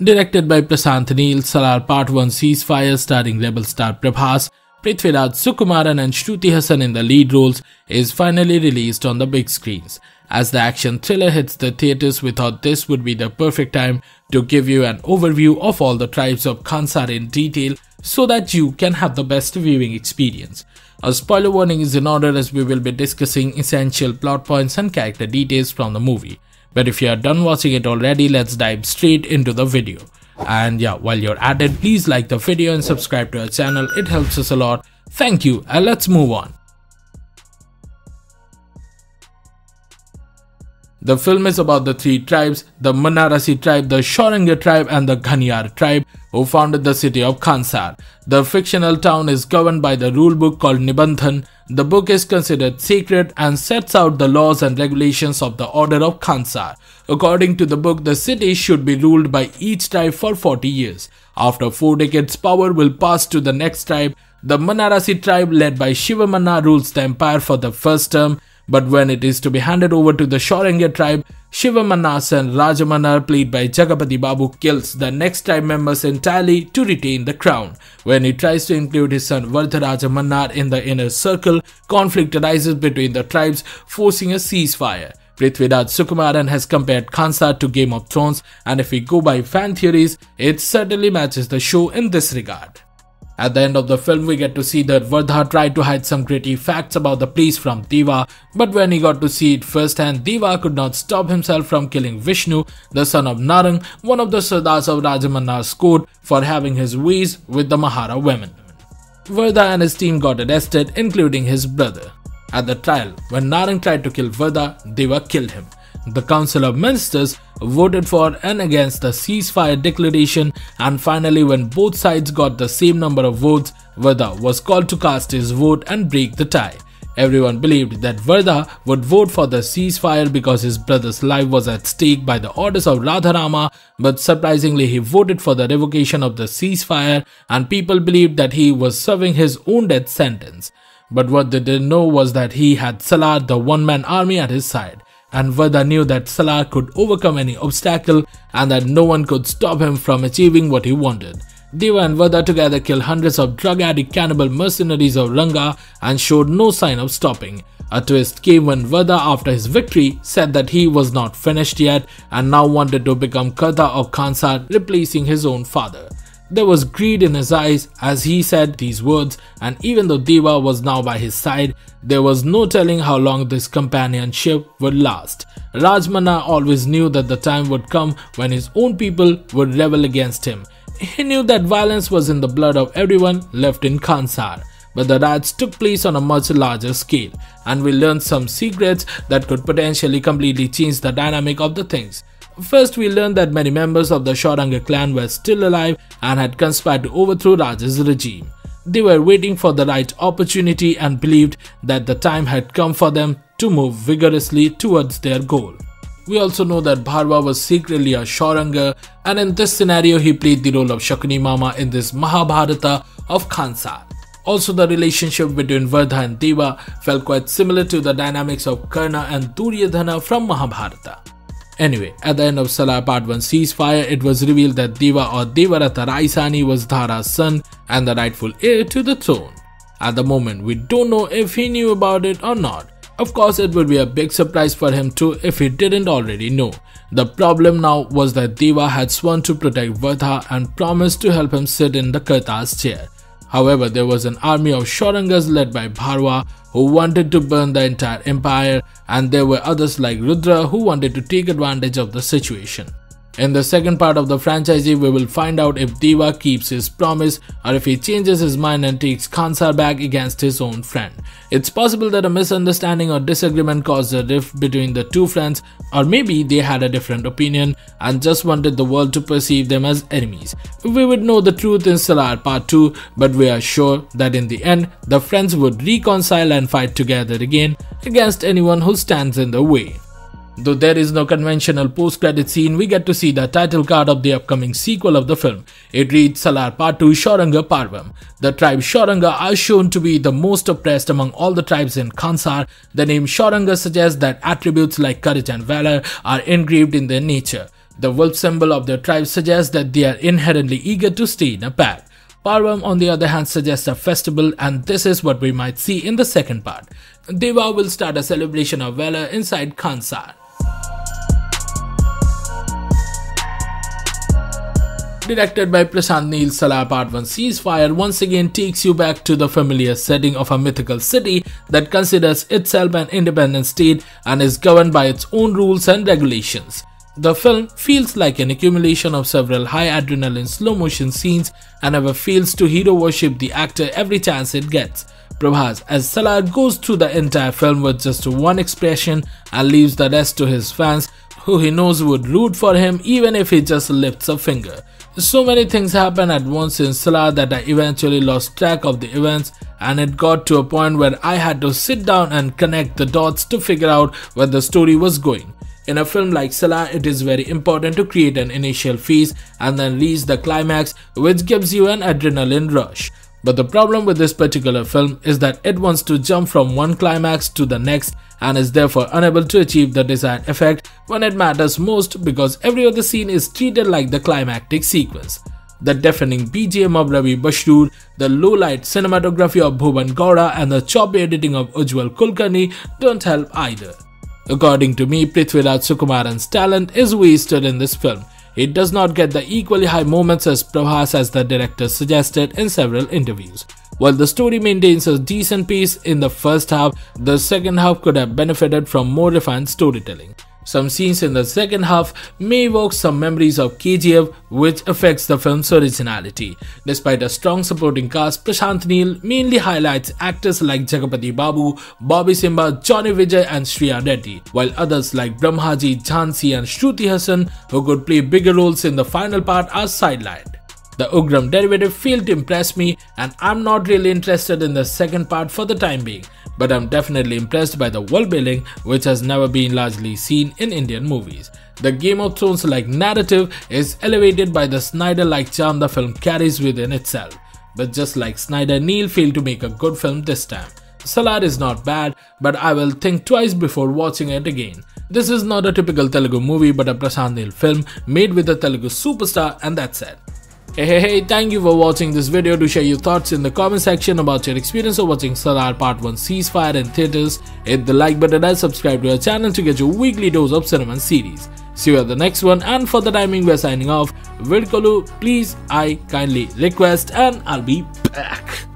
Directed by Prasanth Neel, Salaar Part 1 Ceasefire starring rebel star Prabhas, Prithviraj Sukumaran and Shruti Haasan in the lead roles is finally released on the big screens. As the action thriller hits the theaters, we thought this would be the perfect time to give you an overview of all the tribes of Khansar in detail so that you can have the best viewing experience. A spoiler warning is in order as we will be discussing essential plot points and character details from the movie. But if you are done watching it already, let's dive straight into the video. And yeah, while you're at it, please like the video and subscribe to our channel. It helps us a lot. Thank you and let's move on. The film is about the three tribes, the Manarasi tribe, the Shauranga tribe and the Ghaniyar tribe who founded the city of Khansar. The fictional town is governed by the rule book called Nibandhan. The book is considered sacred and sets out the laws and regulations of the order of Khansar. According to the book, the city should be ruled by each tribe for 40 years. After 4 decades, power will pass to the next tribe. The Manarasi tribe led by Shivamanna rules the empire for the first term but when it is to be handed over to the Shauranga tribe, Shivamanna's son Rajamanna, played by Jagapati Babu, kills the next tribe members entirely to retain the crown. When he tries to include his son Vardharaja Mannar in the inner circle, conflict arises between the tribes, forcing a ceasefire. Prithviraj Sukumaran has compared Kansa to Game of Thrones, and if we go by fan theories, it certainly matches the show in this regard. At the end of the film, we get to see that Vardha tried to hide some gritty facts about the police from Deva, but when he got to see it firsthand, Deva could not stop himself from killing Vishnu, the son of Narang, one of the Sardars of Rajamanna's court, for having his ways with the Mahara women. Vardha and his team got arrested, including his brother. At the trial, when Narang tried to kill Vardha, Deva killed him. The Council of Ministers voted for and against the ceasefire declaration and finally when both sides got the same number of votes, Vardha was called to cast his vote and break the tie. Everyone believed that Vardha would vote for the ceasefire because his brother's life was at stake by the orders of Radharama, but surprisingly he voted for the revocation of the ceasefire and people believed that he was serving his own death sentence. But what they didn't know was that he had Salaar, the one-man army at his side and Vardha knew that Salaar could overcome any obstacle and that no one could stop him from achieving what he wanted. Deva and Vardha together killed hundreds of drug addict cannibal mercenaries of Ranga and showed no sign of stopping. A twist came when Vardha after his victory said that he was not finished yet and now wanted to become Karta of Kansa replacing his own father. There was greed in his eyes as he said these words, and even though Deva was now by his side, there was no telling how long this companionship would last. Rajmanna always knew that the time would come when his own people would rebel against him. He knew that violence was in the blood of everyone left in Khansar But the riots took place on a much larger scale, and we learned some secrets that could potentially completely change the dynamic of the things. First, we learned that many members of the Shauranga clan were still alive and had conspired to overthrow Raj's regime. They were waiting for the right opportunity and believed that the time had come for them to move vigorously towards their goal. We also know that Bharwa was secretly a Shauranga and in this scenario he played the role of Shakuni Mama in this Mahabharata of Khansar. Also the relationship between Vardha and Deva felt quite similar to the dynamics of Karna and Duryodhana from Mahabharata. Anyway, at the end of Salaar Part 1 ceasefire, it was revealed that Deva or Devarata Raisani was Dhara's son and the rightful heir to the throne. At the moment, we don't know if he knew about it or not. Of course, it would be a big surprise for him too if he didn't already know. The problem now was that Deva had sworn to protect Vardha and promised to help him sit in the Karta's chair. However, there was an army of Shaurangas led by Bharwa who wanted to burn the entire empire and there were others like Rudra who wanted to take advantage of the situation. In the second part of the franchisee, we will find out if Deva keeps his promise or if he changes his mind and takes Khansar back against his own friend. It's possible that a misunderstanding or disagreement caused a rift between the two friends or maybe they had a different opinion and just wanted the world to perceive them as enemies. We would know the truth in Salaar Part 2 but we are sure that in the end the friends would reconcile and fight together again against anyone who stands in the way. Though there is no conventional post-credit scene, we get to see the title card of the upcoming sequel of the film. It reads Salaar Part 2 Shauranga Parvam. The tribe Shauranga are shown to be the most oppressed among all the tribes in Khansar. The name Shauranga suggests that attributes like courage and valor are engraved in their nature. The wolf symbol of their tribe suggests that they are inherently eager to stay in a pack. Parvam on the other hand suggests a festival and this is what we might see in the second part. Deva will start a celebration of valor inside Khansar. Directed by Prasanth Neel, Salaar Part 1 Ceasefire once again takes you back to the familiar setting of a mythical city that considers itself an independent state and is governed by its own rules and regulations. The film feels like an accumulation of several high adrenaline slow motion scenes and never fails to hero worship the actor every chance it gets. Prabhas as Salaar goes through the entire film with just one expression and leaves the rest to his fans who he knows would root for him even if he just lifts a finger. So many things happened at once in Salaar that I eventually lost track of the events and it got to a point where I had to sit down and connect the dots to figure out where the story was going. In a film like Salaar, it is very important to create an initial phase and then reach the climax which gives you an adrenaline rush. But the problem with this particular film is that it wants to jump from one climax to the next and is therefore unable to achieve the desired effect when it matters most because every other scene is treated like the climactic sequence. The deafening BGM of Ravi Basrur, the low-light cinematography of Bhuvan Gowda and the choppy editing of Ujjwal Kulkarni don't help either. According to me, Prithviraj Sukumaran's talent is wasted in this film it does not get the equally high moments as Prabhas as the director suggested in several interviews. While the story maintains a decent pace in the first half, the second half could have benefited from more refined storytelling. Some scenes in the second half may evoke some memories of KGF which affects the film's originality. Despite a strong supporting cast, Prasanth Neel mainly highlights actors like Jagapati Babu, Bobby Simha, Johnny Vijay and Shriya Reddy, while others like Brahmaji, Jhansi and Shruti Haasan who could play bigger roles in the final part are sidelined. The Ugram derivative failed to impress me and I'm not really interested in the second part for the time being, but I'm definitely impressed by the world building which has never been largely seen in Indian movies. The Game of Thrones like narrative is elevated by the Snyder-like charm the film carries within itself. But just like Snyder, Neel failed to make a good film this time. Salaar is not bad, but I will think twice before watching it again. This is not a typical Telugu movie but a Prasanth Neel film made with a Telugu superstar and that's it. Hey hey hey, thank you for watching this video. Do share your thoughts in the comment section about your experience of watching Salaar Part 1 Ceasefire in theatres. Hit the like button and subscribe to our channel to get your weekly dose of cinema series. See you at the next one and for the timing we're signing off. Vidkolu, please I kindly request and I'll be back.